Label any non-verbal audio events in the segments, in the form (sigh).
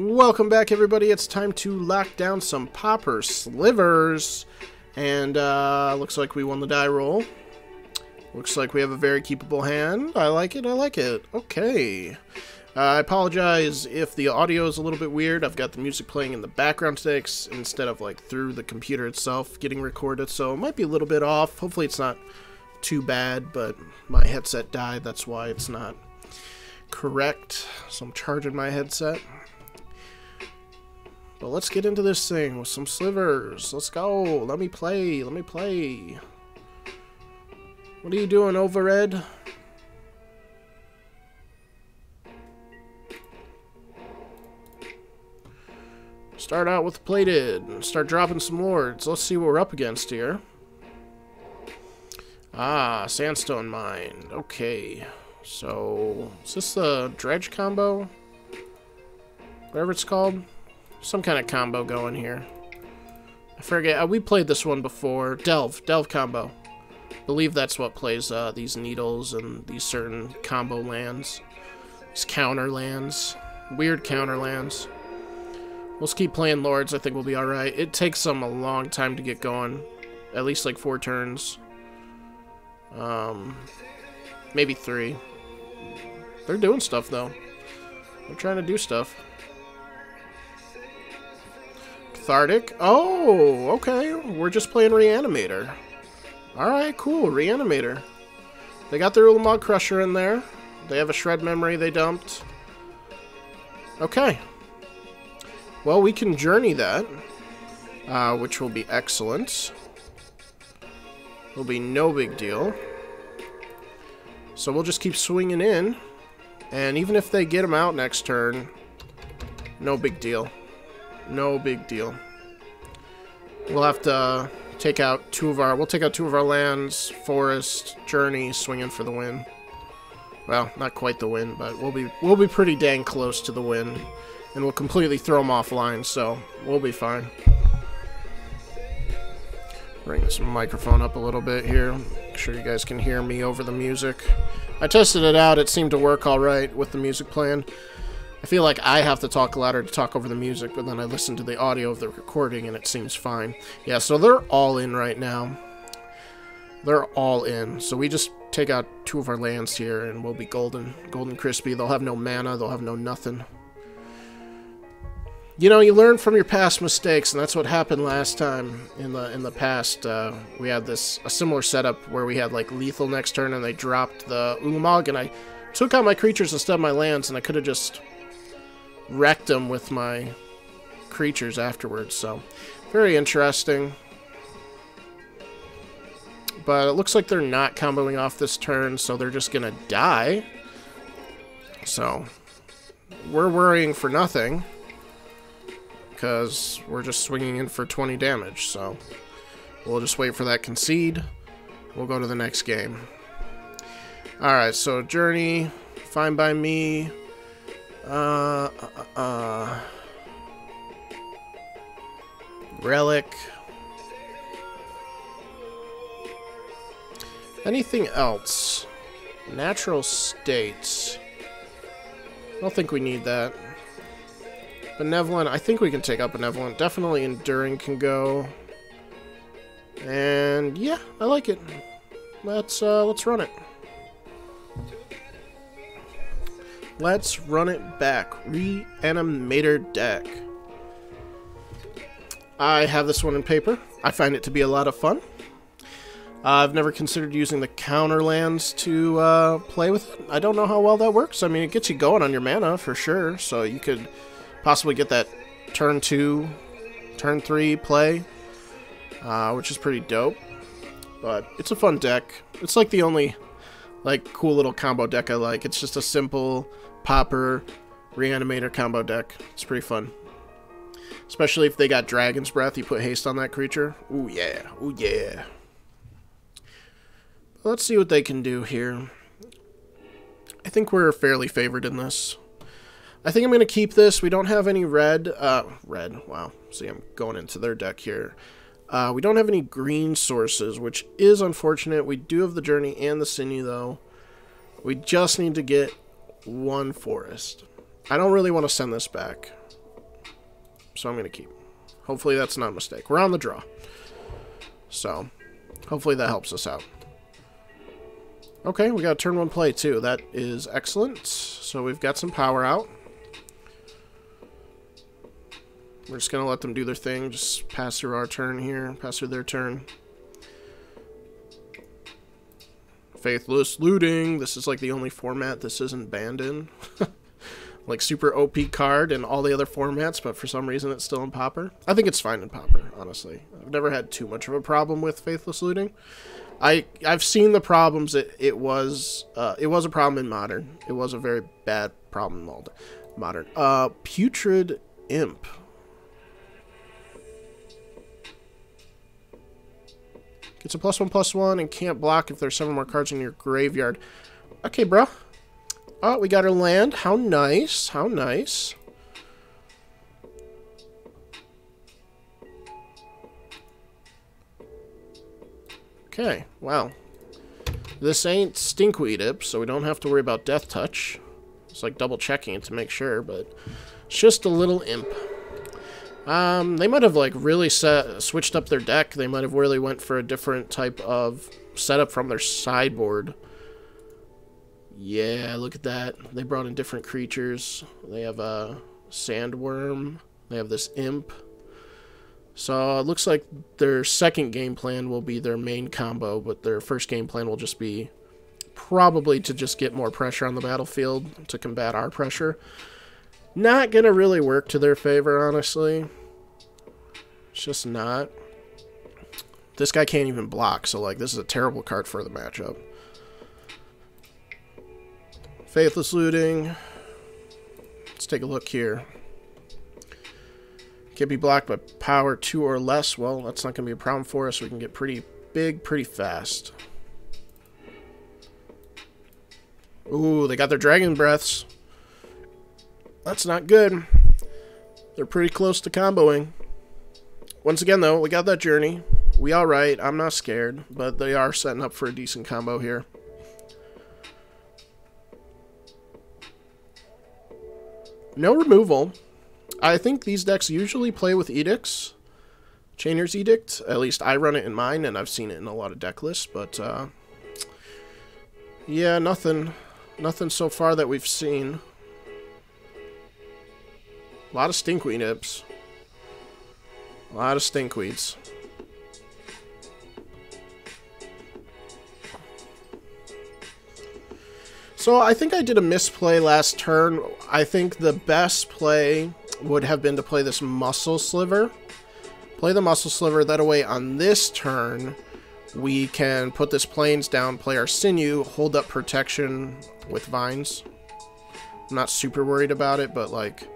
Welcome back, everybody. It's time to lock down some Pauper Slivers. And, uh, looks like we won the die roll. Looks like we have a very keepable hand. I like it, I like it. Okay. Uh, I apologize if the audio is a little bit weird. I've got the music playing in the background today instead of, like, through the computer itself getting recorded, so it might be a little bit off. Hopefully it's not too bad, but my headset died. That's why it's not correct. So I'm charging my headset. But let's get into this thing with some slivers. Let's go. Let me play. Let me play. What are you doing, Overed? Start out with plated start dropping some lords. Let's see what we're up against here. Ah, sandstone mine. Okay. So, is this the dredge combo? Whatever it's called? Some kind of combo going here. I forget. Uh, we played this one before. Delve. Delve combo. believe that's what plays uh, these needles and these certain combo lands. These counter lands. Weird counter lands. We'll just keep playing Lords. I think we'll be alright. It takes them a long time to get going. At least like four turns. Um, maybe three. They're doing stuff, though. They're trying to do stuff. Cathartic. Oh, okay. We're just playing Reanimator. Alright, cool. Reanimator. They got their Ulamog Crusher in there. They have a Shred Memory they dumped. Okay. Well, we can journey that, uh, which will be excellent. Will be no big deal. So we'll just keep swinging in. And even if they get him out next turn, no big deal. No big deal. We'll have to uh, take out two of our... We'll take out two of our lands, forest, journey, swinging for the win. Well, not quite the win, but we'll be we'll be pretty dang close to the win. And we'll completely throw them offline, so we'll be fine. Bring this microphone up a little bit here. Make sure you guys can hear me over the music. I tested it out. It seemed to work all right with the music playing. I feel like I have to talk louder to talk over the music, but then I listen to the audio of the recording and it seems fine. Yeah, so they're all in right now. They're all in. So we just take out two of our lands here and we'll be golden. Golden crispy. They'll have no mana. They'll have no nothing you know, you learn from your past mistakes, and that's what happened last time. In the in the past, uh, we had this a similar setup where we had like lethal next turn, and they dropped the Ulamog, and I took out my creatures instead of my lands, and I could have just wrecked them with my creatures afterwards. So, very interesting. But it looks like they're not comboing off this turn, so they're just gonna die. So, we're worrying for nothing because we're just swinging in for 20 damage, so we'll just wait for that concede. We'll go to the next game. Alright, so Journey, fine by me. Uh, uh, uh, Relic. Anything else? Natural states. I don't think we need that. Benevolent, I think we can take out Benevolent. Definitely Enduring can go. And yeah, I like it. Let's uh, let's run it. Let's run it back. Reanimator deck. I have this one in paper. I find it to be a lot of fun. Uh, I've never considered using the counter lands to uh, play with it. I don't know how well that works. I mean, it gets you going on your mana for sure, so you could possibly get that turn two, turn three play, uh, which is pretty dope. But it's a fun deck. It's like the only like cool little combo deck I like. It's just a simple Pauper reanimator combo deck. It's pretty fun. Especially if they got Dragon's Breath, you put haste on that creature. Ooh yeah, ooh yeah. Let's see what they can do here. I think we're fairly favored in this. I think I'm going to keep this. We don't have any red. Uh, red. Wow. See, I'm going into their deck here. Uh, we don't have any green sources, which is unfortunate. We do have the Journey and the Sinew, though. We just need to get one forest. I don't really want to send this back. So I'm going to keep. Hopefully that's not a mistake. We're on the draw. So, hopefully that helps us out. Okay, we got a turn one play too. That is excellent. So we've got some power out. We're just going to let them do their thing. Just pass through our turn here. Pass through their turn. Faithless Looting. This is like the only format this isn't banned in. (laughs) like super OP card in all the other formats, but for some reason it's still in Pauper. I think it's fine in Pauper, honestly. I've never had too much of a problem with Faithless Looting. I I've seen the problems. It it was uh, it was a problem in Modern. It was a very bad problem in Modern. Uh, Putrid Imp. Gets a plus one, plus one, and can't block if there's seven more cards in your graveyard. Okay, bro. Oh, we got our land. How nice. How nice. Okay, wow. This ain't Stinkweed Imp, so we don't have to worry about Death Touch. It's like double checking it to make sure, but it's just a little imp. Um, they might have like really set, switched up their deck. They might have really went for a different type of setup from their sideboard. Yeah, look at that. They brought in different creatures. They have a sandworm. They have this imp. So it looks like their second game plan will be their main combo, but their first game plan will just be probably to just get more pressure on the battlefield to combat our pressure. Not going to really work to their favor, honestly. It's just not. This guy can't even block, so like this is a terrible card for the matchup. Faithless Looting. Let's take a look here. Can be blocked by power 2 or less. Well, that's not going to be a problem for us. We can get pretty big pretty fast. Ooh, they got their Dragon Breaths. That's not good. They're pretty close to comboing. Once again, though, we got that journey. We alright. I'm not scared, but they are setting up for a decent combo here. No removal. I think these decks usually play with Edicts. Chainer's Edict. At least I run it in mine, and I've seen it in a lot of deck lists, but, uh, yeah, nothing, nothing so far that we've seen. A lot of stinkweed imps. A lot of stinkweeds. So I think I did a misplay last turn. I think the best play would have been to play this Muscle Sliver. Play the Muscle Sliver, that way on this turn, we can put this Plains down, play our Sinew, hold up protection with Vines. I'm not super worried about it, but like,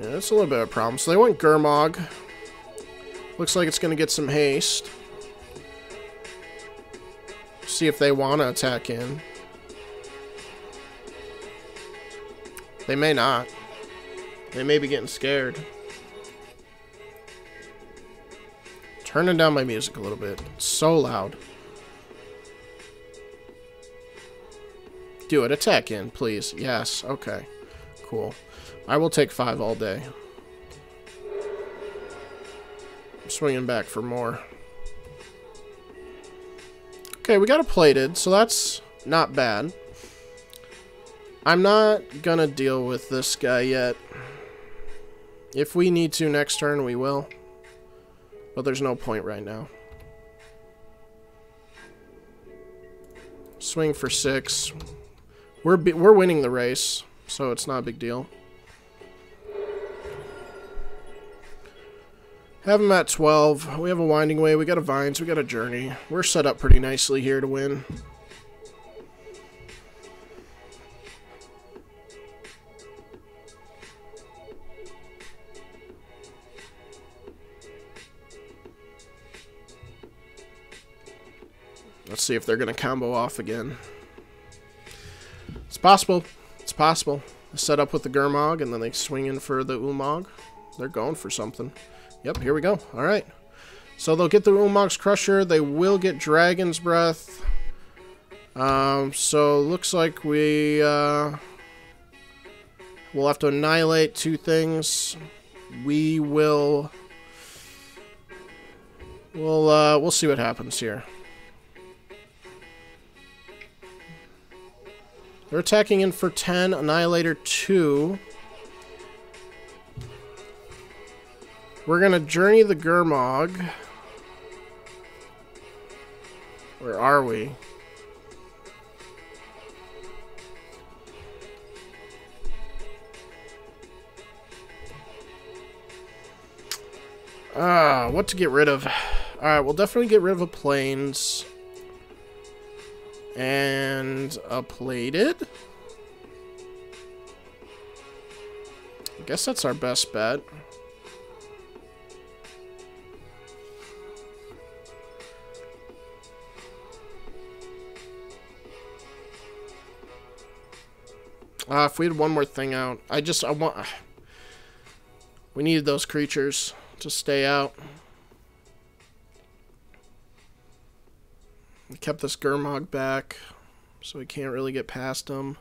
yeah, that's a little bit of a problem. So they went Gurmag. Looks like it's going to get some haste. See if they want to attack in. They may not. They may be getting scared. Turning down my music a little bit. It's so loud. Do it. Attack in, please. Yes. Okay. Cool. I will take five all day. I'm swinging back for more. Okay, we got a plated, so that's not bad. I'm not gonna deal with this guy yet. If we need to next turn, we will. But there's no point right now. Swing for six. We're, we're winning the race, so it's not a big deal. Have him at 12. We have a Winding Way. We got a Vines. We got a Journey. We're set up pretty nicely here to win. Let's see if they're going to combo off again. It's possible. Possible. Set up with the Gurmag, and then they swing in for the Ulamog. They're going for something. Yep, here we go. All right. So they'll get the Ulamog's Crusher. They will get Dragon's Breath. Um, so looks like we uh, will have to annihilate two things. we will... We'll, uh, we'll see what happens here. They're attacking in for 10, Annihilator 2. We're gonna journey the Gurmag. Where are we? Ah, what to get rid of? Alright, we'll definitely get rid of a Plains. And a plated? I guess that's our best bet. Uh, if we had one more thing out. I just, I want... (sighs) We needed those creatures to stay out. Kept this Gurmag back, so we can't really get past him.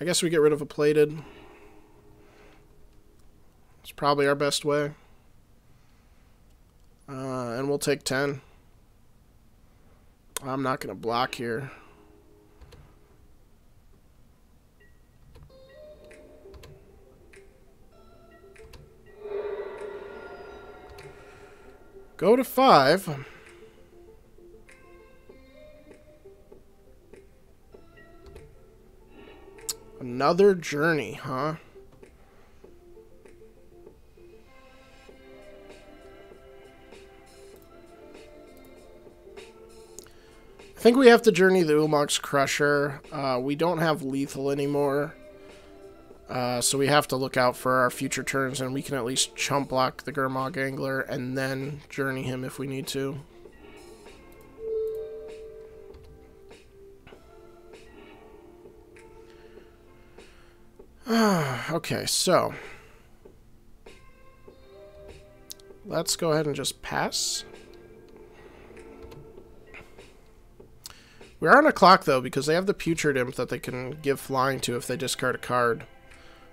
I guess we get rid of a plated. It's probably our best way. Uh, and we'll take 10. I'm not going to block here. Go to five. Another journey, huh? I think we have to journey the Ulamog's Crusher. Uh, we don't have lethal anymore. Uh, so we have to look out for our future turns, and we can at least chump block the Gurmag Angler and then journey him if we need to. Okay, so let's go ahead and just pass. We are on a clock, though, because they have the Putrid Imp that they can give flying to if they discard a card.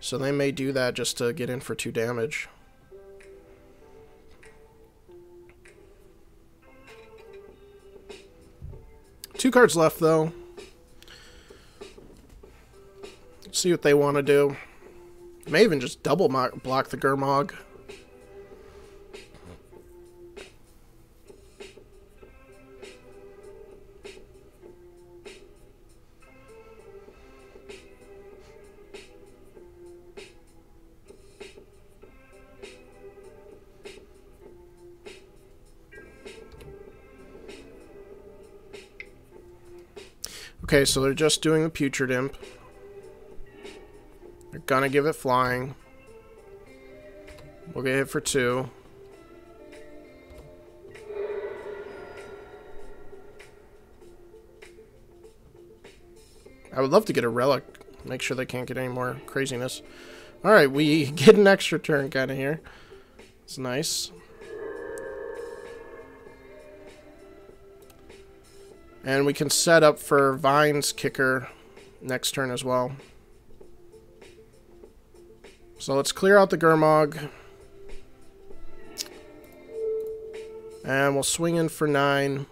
So they may do that just to get in for two damage. Two cards left, though. See what they want to do. May even just double block the Gurmag. Okay, so they're just doing the Putrid Imp. Gonna give it flying. We'll get hit for two. I would love to get a relic. Make sure they can't get any more craziness. Alright, we (laughs) get an extra turn kind of here. It's nice. And we can set up for Vine's kicker next turn as well. So let's clear out the Gurmag. And we'll swing in for 9.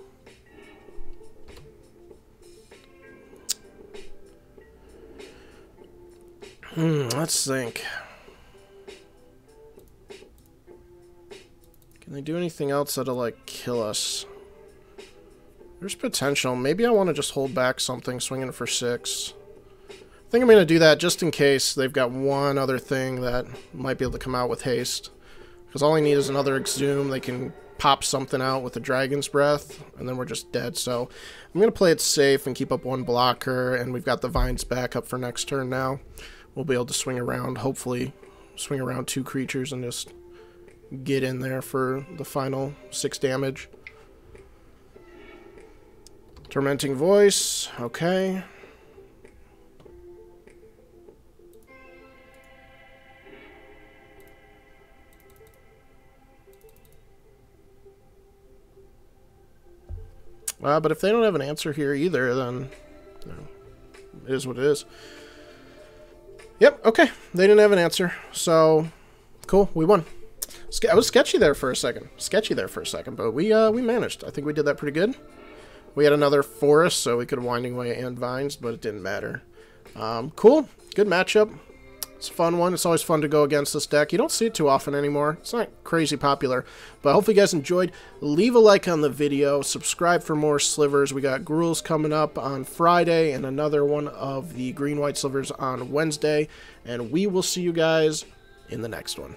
Hmm, let's think. Can they do anything else that'll, like, kill us? There's potential. Maybe I want to just hold back something, swinging for six. I think I'm going to do that just in case they've got one other thing that might be able to come out with haste. Because all I need is another Exhume. They can pop something out with a Dragon's Breath, and then we're just dead. So I'm going to play it safe and keep up one blocker, and we've got the Vines back up for next turn now. We'll be able to swing around, hopefully swing around two creatures and just get in there for the final six damage. Tormenting voice. Okay. Uh, but if they don't have an answer here either, then you know, it is what it is. Yep, okay. They didn't have an answer. So, cool. We won. I was sketchy there for a second. Sketchy there for a second, but we uh, we managed. I think we did that pretty good. We had another forest, so we could Winding Way and Vines, but it didn't matter. Um, cool. Good matchup. It's a fun one. It's always fun to go against this deck. You don't see it too often anymore. It's not crazy popular. But hopefully you guys enjoyed. Leave a like on the video. Subscribe for more slivers. We got Gruul's coming up on Friday and another one of the green-white slivers on Wednesday. And we will see you guys in the next one.